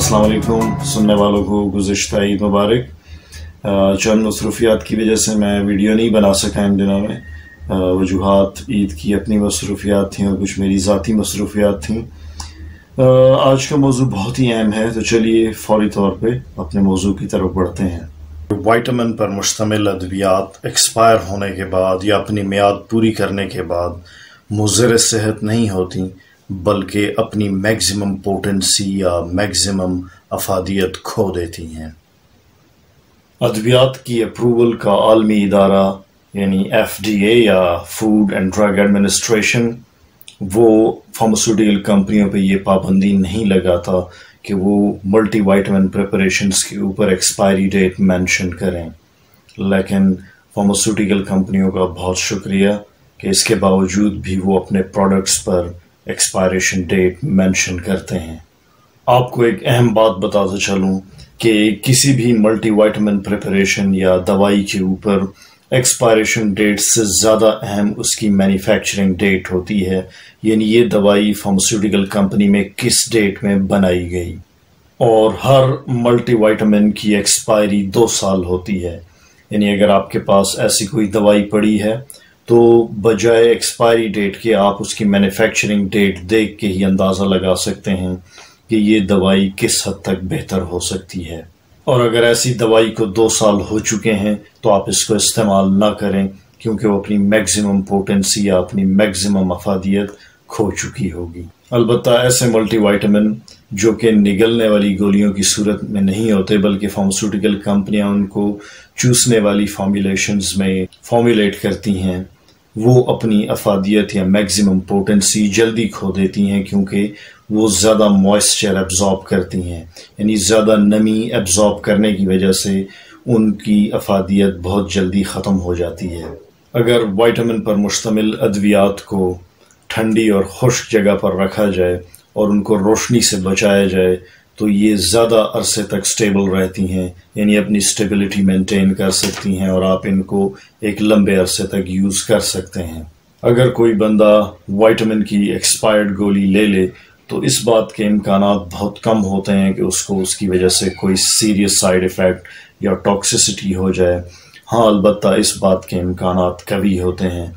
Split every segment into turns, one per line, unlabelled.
अस्सलाम वालेकुम। सुनने वालों को गुज्त ईद मुबारक। चंद मसरूफियात की वजह से मैं वीडियो नहीं बना सका इन दिनों में। वजूहत ईद की अपनी मसरूफियात थी और कुछ मेरी ज़ाती मसरूफियात थी। आज का मौजू बहुत ही अहम है तो चलिए फौरी तौर पर अपने मौजू की तरफ़ बढ़ते हैं। वाइटामिन पर मुश्तमिल अद्वियात एक्सपायर होने के बाद या अपनी मियाद पूरी करने के बाद मुजर सेहत नहीं होती बल्कि अपनी मैक्सिमम पोटेंसी या मैक्सिमम अफादियत खो देती हैं। अद्वियात की अप्रूवल का आलमी इदारा, यानी एफ़ डी ए या फ़ूड एंड ड्रग एडमिनिस्ट्रेशन, वो फार्मास्यूटिकल कंपनियों पे ये पाबंदी नहीं लगाता कि वो मल्टी वाइटामिन प्रिपरेशंस के ऊपर एक्सपायरी डेट मेंशन करें। लेकिन फार्मास्यूटिकल कंपनियों का बहुत शुक्रिया कि इसके बावजूद भी वो अपने प्रोडक्ट्स पर एक्सपायरेशन डेट मेंशन करते हैं। आपको एक अहम बात बताता चलूँ कि किसी भी मल्टीवाइटामिन प्रिपरेशन या दवाई के ऊपर एक्सपायरेशन डेट से ज़्यादा अहम उसकी मैन्युफैक्चरिंग डेट होती है, यानी ये दवाई फार्मास्यूटिकल कंपनी में किस डेट में बनाई गई। और हर मल्टीवाइटामिन की एक्सपायरी दो साल होती है। यानी अगर आपके पास ऐसी कोई दवाई पड़ी है तो बजाय एक्सपायरी डेट के आप उसकी मैन्युफैक्चरिंग डेट देख के ही अंदाज़ा लगा सकते हैं कि ये दवाई किस हद तक बेहतर हो सकती है। और अगर ऐसी दवाई को दो साल हो चुके हैं तो आप इसको इस्तेमाल ना करें, क्योंकि वो अपनी मैक्सिमम पोटेंसी या अपनी मैक्सिमम अफादियत खो चुकी होगी। अलबत् ऐसे मल्टीवाइटामिन जो कि निगलने वाली गोलियों की सूरत में नहीं होते, बल्कि फार्मास्यूटिकल कंपनियाँ उनको चूसने वाली फॉर्मुलेशंस में फॉर्मुलेट करती हैं। वो अपनी अफादियत या मैक्सिमम पोटेंसी जल्दी खो देती हैं क्योंकि वो ज़्यादा मॉइस्चर एब्जॉर्ब करती हैं। यानी ज़्यादा नमी एब्जॉर्ब करने की वजह से उनकी अफादियत बहुत जल्दी ख़त्म हो जाती है। अगर वाइटामिन पर मुश्तमिल अद्वियात को ठंडी और खुश्क जगह पर रखा जाए और उनको रोशनी से बचाया जाए तो ये ज़्यादा अरसे तक स्टेबल रहती हैं, यानी अपनी स्टेबिलिटी मेंटेन कर सकती हैं और आप इनको एक लंबे अरसे तक यूज़ कर सकते हैं। अगर कोई बंदा वाइटामिन की एक्सपायर्ड गोली ले ले तो इस बात के इम्कान बहुत कम होते हैं कि उसको उसकी वजह से कोई सीरियस साइड इफ़ेक्ट या टॉक्सिसिटी हो जाए। हाँ अलबत् इस बात के इम्कान कभी होते हैं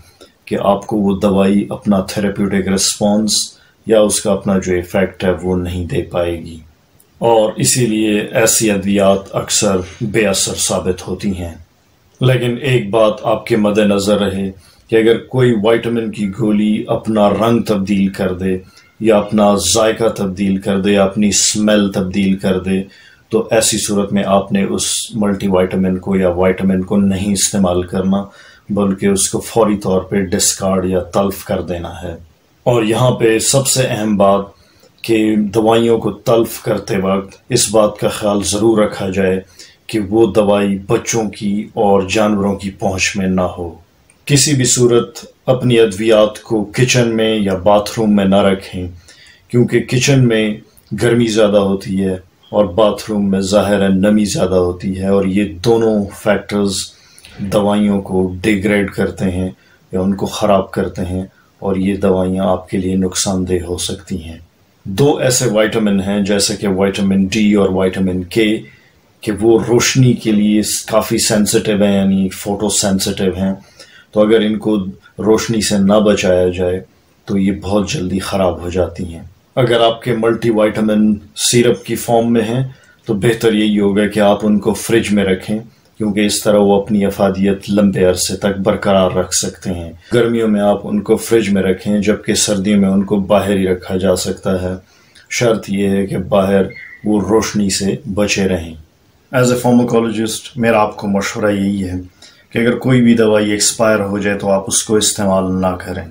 कि आपको वो दवाई अपना थेरेप्यूटिक रिस्पॉन्स या उसका अपना जो इफ़ेक्ट है वो नहीं दे पाएगी। और इसीलिए ऐसी अद्वियात अक्सर बेअसर साबित होती हैं। लेकिन एक बात आपके मद्देनज़र रहे कि अगर कोई वाइटामिन की गोली अपना रंग तब्दील कर दे या अपना जायका तब्दील कर दे या अपनी स्मेल तब्दील कर दे तो ऐसी सूरत में आपने उस मल्टीवाइटामिन को या वाइटामिन को नहीं इस्तेमाल करना, बल्कि उसको फौरी तौर पे डिस्कार्ड या तल्फ कर देना है। और यहाँ पे सबसे अहम बात कि दवाइयों को तल्फ करते वक्त इस बात का ख्याल ज़रूर रखा जाए कि वो दवाई बच्चों की और जानवरों की पहुँच में ना हो। किसी भी सूरत अपनी अद्वियात को किचन में या बाथरूम में ना रखें, क्योंकि किचन में गर्मी ज़्यादा होती है और बाथरूम में ज़ाहिर नमी ज़्यादा होती है और ये दोनों फैक्टर्स दवाइयों को डिग्रेड करते हैं या उनको ख़राब करते हैं और ये दवाइयाँ आपके लिए नुकसानदेह हो सकती हैं। दो ऐसे वाइटामिन हैं, जैसे कि वाइटामिन डी और वाइटामिन के कि वो रोशनी के लिए काफ़ी सेंसिटिव हैं, यानी फ़ोटो सेंसिटिव हैं। तो अगर इनको रोशनी से ना बचाया जाए तो ये बहुत जल्दी ख़राब हो जाती हैं। अगर आपके मल्टी वाइटामिन सिरप की फॉर्म में हैं तो बेहतर यही होगा कि आप उनको फ्रिज में रखें। क्योंकि इस तरह वो अपनी अफादियत लंबे अरसे तक बरकरार रख सकते हैं। गर्मियों में आप उनको फ्रिज में रखें, जबकि सर्दियों में उनको बाहर ही रखा जा सकता है। शर्त यह है कि बाहर वो रोशनी से बचे रहें। एज ए फार्माकोलॉजिस्ट मेरा आपको मशवरा यही है कि अगर कोई भी दवाई एक्सपायर हो जाए तो आप उसको इस्तेमाल ना करें।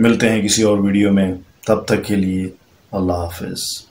मिलते हैं किसी और वीडियो में। तब तक के लिए अल्लाह हाफिज़।